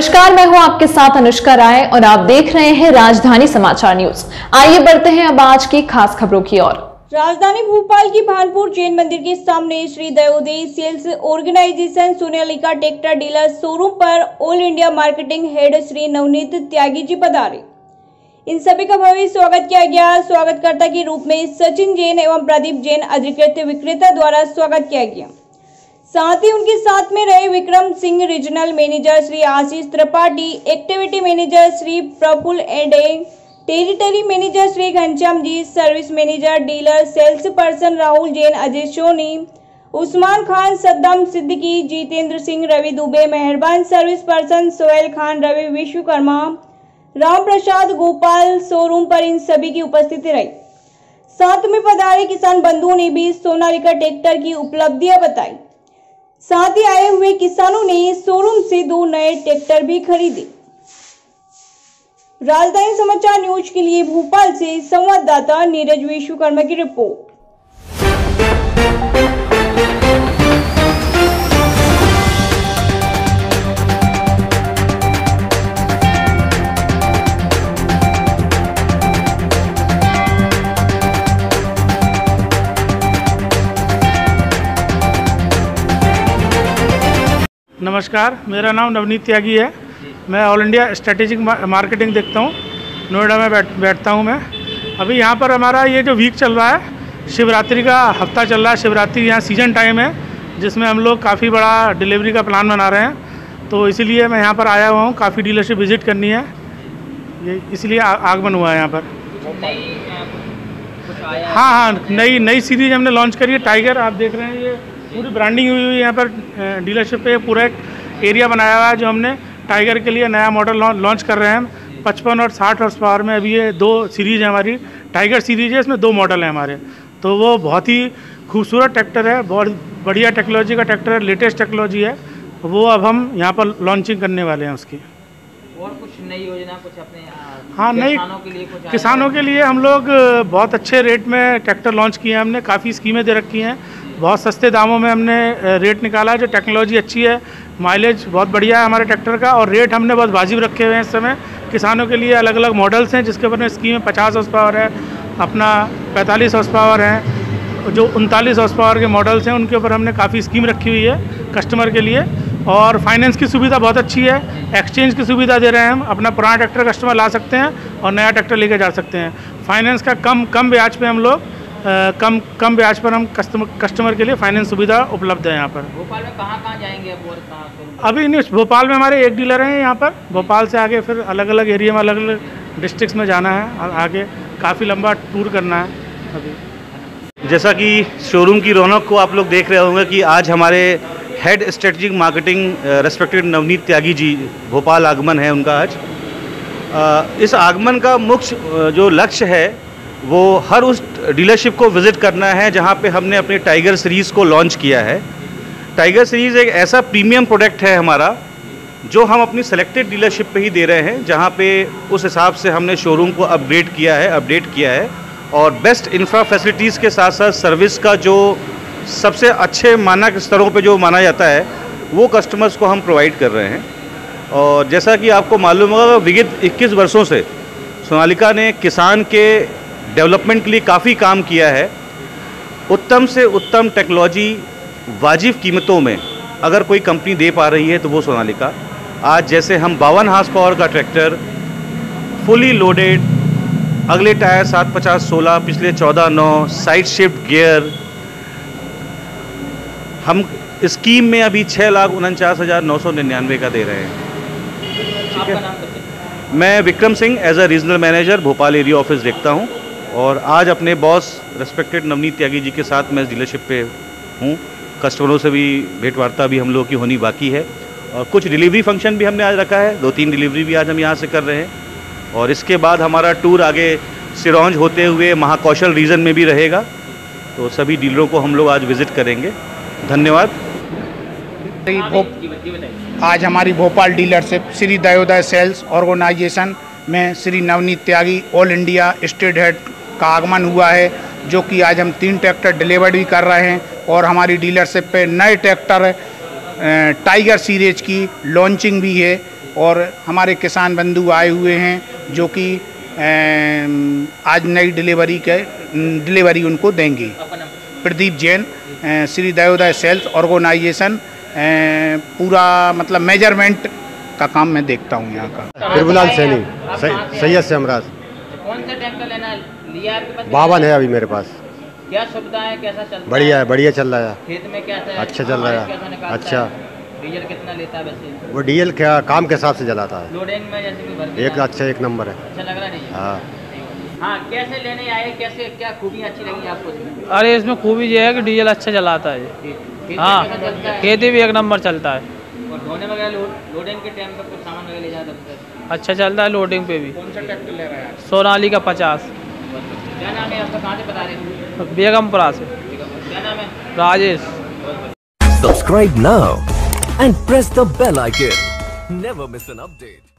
नमस्कार, मैं हूँ आपके साथ अनुष्का राय और आप देख रहे हैं राजधानी समाचार न्यूज़। आइए बढ़ते हैं अब आज की खास खबरों की ओर। राजधानी भोपाल की भानपुर जैन मंदिर के सामने Shri Dayoday sales organisation Sonalika tractor dealer showroom पर all India marketing head Shri Navneet Tyagi ji पधारे। इन सभी का भव्य स्वागत किया गया। स्वागतकर्ता के रूप में सचिन जैन एवं प्रदीप जैन अधिकृत विक्रेता द्वारा स्वागत किया गया। साथ ही उनके साथ में रहे Vikram Singh, regional manager Shri Ashish Tripathi, activity manager Shri Praful Ade territory manager Shri Ghanshyam ji, service manager, dealer, sales person Rahul Jain, Ajay Soni, Usman Khan, Saddam Siddiqui, Jitendra Singh, Ravi Dubey, Meharban service person Sohail Khan, Ravi Vishwakarma Ram Prasad Gopal, showroom पर इन सभी की उपस्थिति रही। साथ में पधारे किसान बंधुओं ने भी सोनालिका ट्रैक्टर की उपलब्धियाँ बताई। साथ ही आए हुए किसानों ने शोरूम से दो नए ट्रैक्टर भी खरीदे। राजधानी समाचार न्यूज़ के लिए भोपाल से संवाददाता नीरज विश्वकर्मा की रिपोर्ट। नमस्कार मेरा नाम नवनीत त्यागी है। मैं ऑल इंडिया स्ट्रेटेजिक मार्केटिंग देखता हूँ। नोएडा में बैठ बैठता हूँ मैं। अभी यहाँ पर हमारा ये जो वीक चल रहा है शिवरात्रि का हफ़्ता चल रहा है। शिवरात्रि यहाँ सीज़न टाइम है जिसमें हम लोग काफ़ी बड़ा डिलीवरी का प्लान बना रहे हैं। तो इसीलिए मैं यहाँ पर आया हुआ हूँ। काफ़ी डीलरशिप विज़िट करनी है। ये इसलिए आगमन हुआ है यहाँ पर। हाँ हाँ नई नई सीरीज़ हमने लॉन्च करी है। टाइगर आप देख रहे हैं ये। पूरी ब्रांडिंग हुई हुई है यहाँ पर डीलरशिप पे पूरा एक एरिया बनाया हुआ है जो हमने टाइगर के लिए नया मॉडल लॉन्च कर रहे हैं पचपन और साठ हॉर्स पावर में अभी ये दो सीरीज़ है हमारी। टाइगर सीरीज़ है इसमें दो मॉडल हैं हमारे। तो वो बहुत ही खूबसूरत ट्रैक्टर है बहुत बढ़िया टेक्नोलॉजी का ट्रैक्टर है लेटेस्ट टेक्नोलॉजी है। वो अब हम यहाँ पर लॉन्चिंग करने वाले हैं उसकी। और कुछ नई योजना कुछ अपने हाँ नई किसानों के लिए कुछ किसानों के लिए हम लोग बहुत अच्छे रेट में ट्रैक्टर लॉन्च किए हैं हमने काफ़ी स्कीमें दे रखी हैं। बहुत सस्ते दामों में हमने रेट निकाला है, जो टेक्नोलॉजी अच्छी है। माइलेज बहुत बढ़िया है हमारे ट्रैक्टर का और रेट हमने बहुत वाजिब रखे हुए हैं इस समय। किसानों के लिए अलग अलग मॉडल्स हैं, जिसके ऊपर स्कीम में पचास हॉर्स पावर है, अपना पैंतालीस हॉर्स पावर है, जो उनतालीस हॉर्स पावर के मॉडल्स हैं, उनके ऊपर हमने काफ़ी स्कीम रखी हुई है कस्टमर के लिए। और फाइनेंस की सुविधा बहुत अच्छी है एक्सचेंज की सुविधा दे रहे हैं हम, अपना पुराना ट्रैक्टर कस्टमर ला सकते हैं और नया ट्रैक्टर लेके जा सकते हैं। फाइनेंस का कम कम ब्याज पे हम लोग कम कम ब्याज पर हम कस्टमर कस्टमर के लिए फाइनेंस सुविधा उपलब्ध है यहाँ पर। भोपाल में कहाँ कहाँ जाएँगे अब और कहाँ अभी नहीं भोपाल में हमारे एक डीलर हैं यहाँ पर। भोपाल से आगे फिर अलग अलग एरिया में अलग अलग डिस्ट्रिक्ट में जाना है। आगे काफ़ी लंबा टूर करना है अभी। जैसा कि शोरूम की रौनक को आप लोग देख रहे होंगे कि आज हमारे head strategic marketing respected Navneet Tyagi ji Bhopal आगमन है उनका आज। इस आगमन का मुख्य जो लक्ष्य है वो हर उस डीलरशिप को विज़िट करना है, जहाँ पे हमने अपने टाइगर सीरीज़ को लॉन्च किया है। टाइगर सीरीज़ एक ऐसा प्रीमियम प्रोडक्ट है हमारा, जो हम अपनी सेलेक्टेड डीलरशिप पे ही दे रहे हैं, जहाँ पे उस हिसाब से हमने शोरूम को अपग्रेड किया है अपडेट किया है। और बेस्ट इंफ्रा फैसिलिटीज़ के साथ साथ सर्विस का जो सबसे अच्छे मानक स्तरों पे जो माना जाता है, वो कस्टमर्स को हम प्रोवाइड कर रहे हैं। और जैसा कि आपको मालूम होगा, विगत 21 वर्षों से सोनालिका ने किसान के डेवलपमेंट के लिए काफ़ी काम किया है। उत्तम से उत्तम टेक्नोलॉजी वाजिब कीमतों में अगर कोई कंपनी दे पा रही है तो वो सोनालिका। आज जैसे हम बावन हार्स पावर का ट्रैक्टर फुली लोडेड अगले टायर सात पचास सोलह पिछले चौदह नौ साइड शिफ्ट गियर हम स्कीम में अभी छः लाख उनचास हज़ार नौ सौ निन्यानवे का दे रहे हैं। ठीक है? मैं Vikram Singh as a regional manager Bhopal area office देखता हूँ। और आज अपने बॉस रेस्पेक्टेड नवनीत त्यागी जी के साथ मैं डीलरशिप पे हूँ। कस्टमरों से भी भेंट वार्ता भी हम लोगों की होनी बाकी है। और कुछ डिलीवरी फ़ंक्शन भी हमने आज रखा है। दो तीन डिलीवरी भी आज हम यहाँ से कर रहे हैं। और इसके बाद हमारा टूर आगे सिरौंज होते हुए महाकौशल रीजन में भी रहेगा। तो सभी डीलरों को हम लोग आज विज़िट करेंगे। धन्यवाद। आज हमारी Bhopal dealership Shri Dayoday sales organisation में Shri Navneet Tyagi all India state head का आगमन हुआ है जो कि आज हम तीन ट्रैक्टर डिलीवर भी कर रहे हैं और हमारी डीलरशिप पे नए ट्रैक्टर टाइगर सीरीज़ की लॉन्चिंग भी है और हमारे किसान बंधु आए हुए हैं जो कि आज नई डिलीवरी के डिलीवरी उनको देंगे। प्रदीप जैन श्री दयोदय सेल्स ऑर्गेनाइजेशन पूरा मतलब मेज़रमेंट का काम मैं देखता हूँ यहाँ का। बिरबुलाल सैनी सैयद से हमराज कौन सा ट्रैक्टर लेना लिया आपके पास? बावन है अभी मेरे पास। क्या सुविधा है? कैसा चलता बढ़िया है? बढ़िया चल रहा है। खेत में क्या अच्छा चल रहा है। अच्छा। डीजल कितना लेता है वैसे? वो डीएल क्या काम के हिसाब से जलाता है। लोडिंग में जैसे एक अच्छा एक नंबर है। अच्छा लग रहा नहीं हाँ। हाँ कैसे लेने आए? कैसे क्या खूबियाँ अच्छी लगी आपको? इसमें अरे इसमें खूबी ये है कि डीजल अच्छा चलाता है। खेत हाँ है? खेती भी एक नंबर चलता है। और ढोने वगैरह लोडिंग के टाइम पर कुछ सामान वगैरह ले जाता है? अच्छा चलता है लोडिंग पे भी। कौन सा ट्रैक्टर ले रहा है? सोनाली का पचास। क्या से बेगमपुरा से। Rajesh. Subscribe now and press the bell icon never miss an update